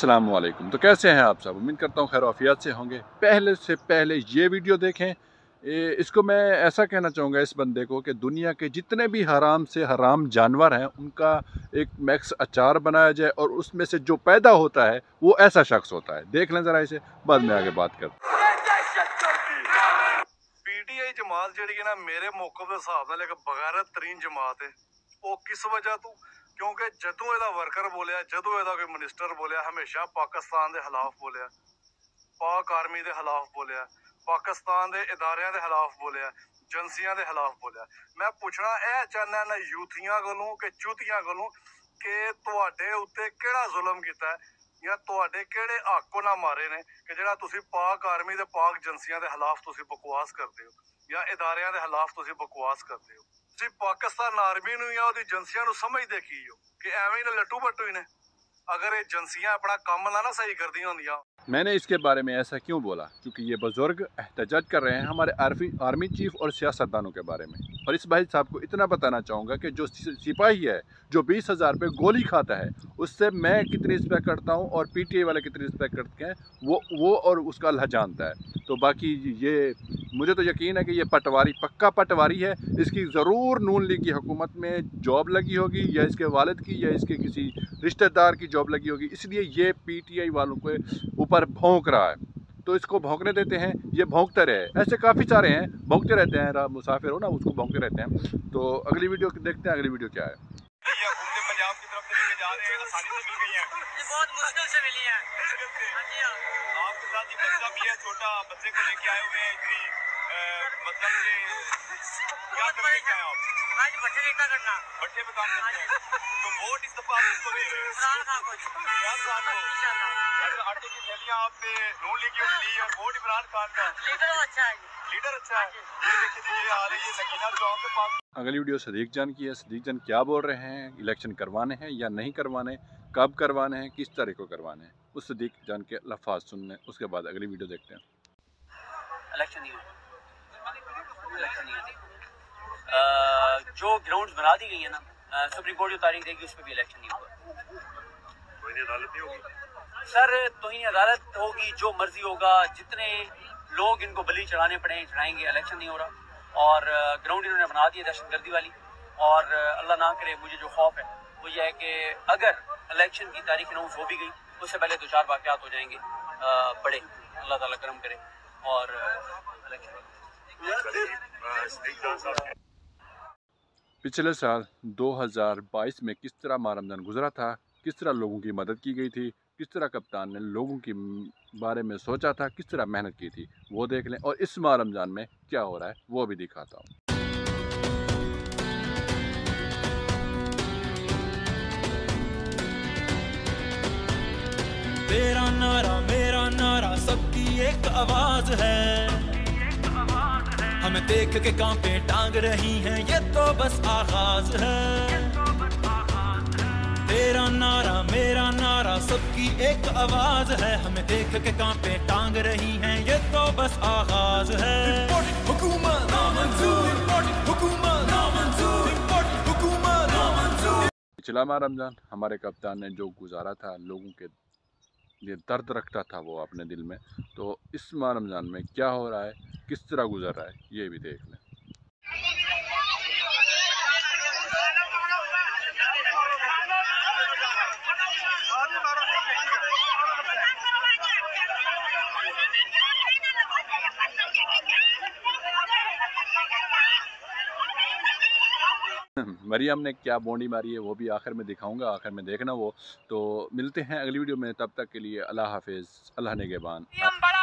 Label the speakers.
Speaker 1: असलम तो कैसे हैं आप सब? उम्मीद करता हूँ खैरवाफियात से होंगे। पहले से पहले ये वीडियो देखें। इसको मैं ऐसा कहना चाहूँगा इस बंदे को कि दुनिया के जितने भी हराम से हराम जानवर हैं, उनका एक मैक्स अचार बनाया जाए और उसमें से जो पैदा होता है, वो ऐसा शख्स होता है। देख लें ज़रा इसे, बाद में आगे बात कर
Speaker 2: जमात जी ना, मेरे मौके पर हिसाब से लेकिन बगैर तरीन जमात है। वो किस वजह तू? ਕਿਉਂਕਿ ਜਦੋਂ ਇਹਦਾ ਵਰਕਰ ਬੋਲਿਆ, ਜਦੋਂ ਇਹਦਾ ਕੋਈ ਮਿਨਿਸਟਰ ਬੋਲਿਆ, ਹਮੇਸ਼ਾ ਪਾਕਿਸਤਾਨ ਦੇ ਖਿਲਾਫ ਬੋਲਿਆ। ਪਾਕ ਆਰਮੀ ਦੇ ਖਿਲਾਫ ਬੋਲਿਆ, ਪਾਕਿਸਤਾਨ ਦੇ ਇਦਾਰਿਆਂ ਦੇ ਖਿਲਾਫ ਬੋਲਿਆ, ਏਜੰਸੀਆਂ ਦੇ ਖਿਲਾਫ ਬੋਲਿਆ। ਮੈਂ ਪੁੱਛਣਾ, ਇਹ ਚਾਹੁੰਦਾ ਨਾ ਯੂਥੀਆਂ ਕੋਲੋਂ ਕਿ ਚੂਤੀਆਂ ਕੋਲੋਂ ਕਿ ਤੁਹਾਡੇ ਉੱਤੇ ਕਿਹੜਾ ਜ਼ੁਲਮ ਕੀਤਾ ਜਾਂ ਤੁਹਾਡੇ ਕਿਹੜੇ ਹੱਕ ਉਹਨਾਂ ਮਾਰੇ ਨੇ ਕਿ ਜਿਹੜਾ ਤੁਸੀਂ ਪਾਕ ਆਰਮੀ ਦੇ, ਪਾਕ ਏਜੰਸੀਆਂ ਦੇ ਖਿਲਾਫ ਤੁਸੀਂ ਬਕਵਾਸ ਕਰਦੇ ਹੋ? ਜਾਂ ਇਦਾਰਿਆਂ ਦੇ ਖਿਲਾਫ ਤੁਸੀਂ ਬਕਵਾਸ ਕਰਦੇ ਹੋ? ਤੁਸੀਂ ਪਾਕਿਸਤਾਨ ਆਰਮੀ ਨੂੰ ਜਾਂ ਉਹਦੀ ਏਜੰਸੀਆਂ ਨੂੰ ਸਮਝਦੇ ਕੀ ਹੋ? ਕਿ ਐਵੇਂ ਹੀ ਨੇ ਲੱਟੂ ਬੱਟੂ ਹੀ ਨੇ। ਅਗਰ ਇਹ ਏਜੰਸੀਆਂ ਆਪਣਾ ਕੰਮ ਨਾ ਨਾ ਸਹੀ ਕਰਦੀਆਂ ਹੁੰਦੀਆਂ।
Speaker 1: मैंने इसके बारे में ऐसा क्यों बोला? क्योंकि ये बुज़ुर्ग एहतजाज कर रहे हैं हमारे आर्मी आर्मी चीफ और सियासतदानों के बारे में। और इस भाई साहब को इतना बताना चाहूँगा कि जो सिपाही है, जो बीस हज़ार रुपये गोली खाता है, उससे मैं कितनी रिस्पेक्ट करता हूँ और पीटीए वाले कितनी रिस्पेक्ट करते हैं, वो वो और उसका अल्लाह जानता है। तो बाकी ये, मुझे तो यकीन है कि ये पटवारी, पक्का पटवारी है। इसकी ज़रूर नून लीग की हुकूमत में जॉब लगी होगी, या इसके वालद की, या इसके किसी रिश्तेदार की जॉब लगी होगी। इसलिए ये पीटीआई वालों के ऊपर भौंक रहा है। तो इसको भौंकने देते हैं ये भौंकते रहे। ऐसे काफ़ी सारे हैं भौंकते रहते हैं मुसाफिर हो ना उसको भौंकते रहते हैं। तो अगली वीडियो देखते हैं अगली वीडियो क्या है।
Speaker 2: पंजाब की तरफ़ से जा रहे हैं आसानी से मिल गई हैं।
Speaker 3: बहुत मुश्किल से मिली है। हाँ जी हाँ।
Speaker 2: आपके साथ ये बच्चा भी है छोटा बच्चे को लेके आए हुए हैं इतनी मतलब क्या आप?
Speaker 3: आज भट्टे करना।
Speaker 2: भट्टे पे काम करते हैं। तो वोट इस दफ़ा आप किसको दे रहे हैं।
Speaker 3: इमरान खान को
Speaker 2: इमरान खान को।
Speaker 3: इंशाल्लाह
Speaker 2: आटे की थैलियाँ आपने नून लीग की ली और वोट इमरान खान का।
Speaker 3: लीडर अच्छा है
Speaker 2: लीडर अच्छा है। ये देखिए ये आ रही है चौक के पास।
Speaker 1: अगली वीडियो सदीक जान की है। सदीक जान क्या बोल रहे हैं? इलेक्शन करवाने हैं या नहीं करवाने? कब करवाने हैं? किस तारीख को करवाने हैं? उस सदीक जान के लफाज सुनने। उसके बाद अगली वीडियो देखते हैं।
Speaker 4: इलेक्शन नहीं होगा इलेक्शन नहीं होगा अ, जो ग्राउंड बना दी गई है ना सुप्रीम कोर्ट जो तारीख देगी उस पर भी इलेक्शन नहीं होगा।
Speaker 2: कोई नहीं अदालत नहीं होगी?
Speaker 4: सर तोहिन अदालत होगी जो मर्ज़ी होगा जितने लोग इनको बलि चढ़ाने पड़े चढ़ाएँगे इलेक्शन नहीं हो रहा। और ग्राउंड इन्होंने बना दी दहशत गर्दी वाली। और अल्लाह ना करे मुझे जो खौफ है वो ये है कि अगर इलेक्शन की तारीख अनाउंस हो भी गई उससे पहले दो चार वाक़ात हो जाएँगे। बड़े अल्लाह ताला करम करे और इलेक्शन
Speaker 1: पिछले साल 2022 में किस तरह माह रमज़ान गुजरा था? किस तरह लोगों की मदद की गई थी? किस तरह कप्तान ने लोगों के बारे में सोचा था? किस तरह मेहनत की थी? वो देख लें। और इस माह रमज़ान में क्या हो रहा है, वो भी दिखाता हूँ।
Speaker 5: तेरा नारा, मेरा नारा, सबकी एक आवाज़ है। हमें देख के कांपे टांग रही हैं ये तो बस आगाज़ है। तेरा नारा मेरा नारा सबकी एक आवाज़ है। हमें देख के कांपे टांग रही हैं ये तो बस आगाज़ है। हुकूमत हुकूमत हुकूमत
Speaker 1: पिछला माह रमज़ान हमारे कप्तान ने जो गुजारा था लोगों के लिए दर्द रखता था वो अपने दिल में। तो इस माह रमज़ान में क्या हो रहा है? किस तरह गुजर रहा है? ये भी देख लें। मरियम ने क्या बॉन्डी मारी है, वो भी आखिर में दिखाऊँगा, आखिर में देखना वो। तो मिलते हैं अगली वीडियो में, तब तक के लिए अल्लाह हाफिज़, अल्लाह ने के बान
Speaker 3: हम बड़ा